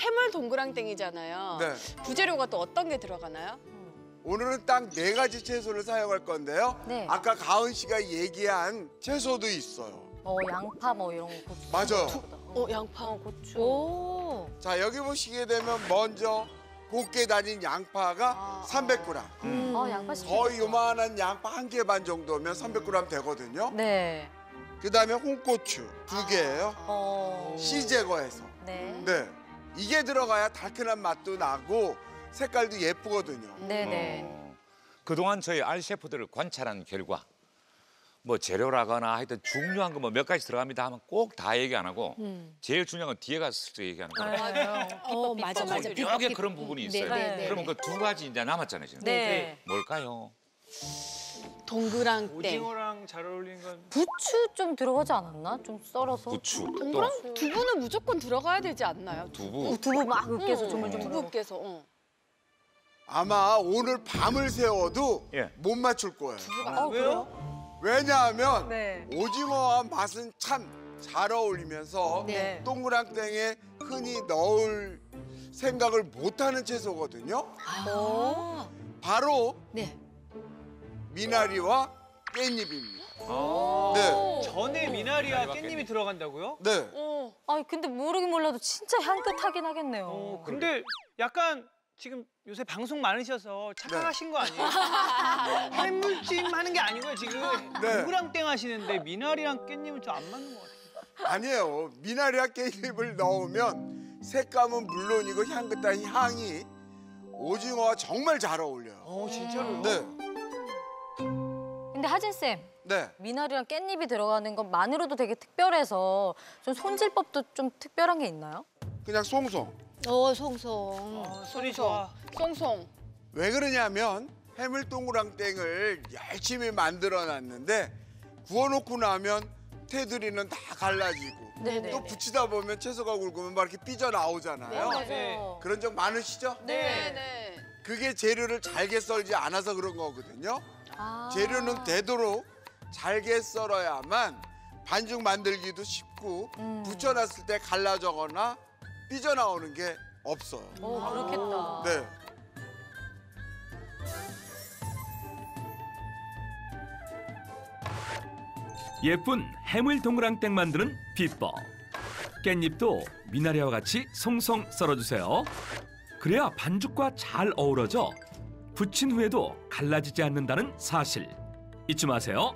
해물 동그랑땡이잖아요. 네. 부재료가 또 어떤 게 들어가나요? 오늘은 딱 네 가지 채소를 사용할 건데요. 네. 아까 가은 씨가 얘기한 채소도 있어요. 어 양파 뭐 이런 거 고추. 맞아요. 어, 양파. 어 고추. 오. 자 여기 보시게 되면 먼저 곱게 다진 양파가 아. 300g. 음. 어 양파 씨. 거의 요만한 양파 한 개 반 정도면 300g 되거든요. 네. 그다음에 홍고추 두 개예요. 어. 씨 제거해서. 네. 네. 이게 들어가야 달큰한 맛도 나고 색깔도 예쁘거든요. 네네. 어, 그동안 저희 알 셰프들을 관찰한 결과 뭐 재료라거나 하여튼 중요한 거 뭐 몇 가지 들어갑니다 하면 꼭 다 얘기 안 하고 제일 중요한 건 뒤에 가서 얘기하는 거예요. 맞아요. 어, 맞아, 맞아. 묘하게 그런 부분이 있어요. 네, 네, 그러면 그 두 가지 이제 남았잖아요. 지금. 네. 뭘까요? 동그랑 땡. 오징어랑 잘 어울리는 건 부추 좀 들어가지 않았나? 좀 썰어서. 부추, 또 동그랑 두부는 무조건 들어가야 되지 않나요? 두부. 두부 막 으깨서 응, 조물조물. 두부께서. 어. 아마 오늘 밤을 새워도 예. 못 맞출 거예요. 어, 왜요? 왜냐하면 네. 오징어와 맛은 참 잘 어울리면서 네. 동그랑땡에 흔히 넣을 생각을 못하는 채소거든요. 아. 바로 네. 미나리와 깻잎입니다. 아, 네, 전에 미나리와 깻잎이 깻잎. 들어간다고요? 네. 어. 아니 근데 모르긴 몰라도 진짜 향긋하긴 하겠네요. 어, 근데 약간 지금 요새 방송 많으셔서 착각하신 거 아니에요? 해물찜 하는 게 아니고요 지금 네. 누구랑 하시는데 미나리랑 깻잎은 좀 안 맞는 것 같아요. 아니에요. 미나리와 깻잎을 넣으면 색감은 물론이고 향긋한 향이 오징어와 정말 잘 어울려요. 어 진짜로요? 네, 근데 하진 쌤. 네. 미나리랑 깻잎이 들어가는 것만으로도 되게 특별해서 좀 손질법도 좀 특별한 게 있나요? 그냥 송송. 어, 송송. 어, 소리 좋아. 송송. 왜 그러냐면 해물 동그랑땡을 열심히 만들어 놨는데 구워놓고 나면 테두리는 다 갈라지고 네네. 또 붙이다 보면 채소가 굵으면 막 이렇게 삐져 나오잖아요. 맞아요. 네. 그런 적 많으시죠? 네, 네. 그게 재료를 잘게 썰지 않아서 그런 거거든요. 아. 재료는 되도록 잘게 썰어야만 반죽 만들기도 쉽고 음. 붙여놨을 때 갈라져거나 삐져 나오는 게 없어요. 어 그렇겠다. 네. 예쁜 해물 동그랑땡 만드는 비법. 깻잎도 미나리와 같이 송송 썰어주세요. 그래야 반죽과 잘 어우러져 부친 후에도 갈라지지 않는다는 사실 잊지 마세요.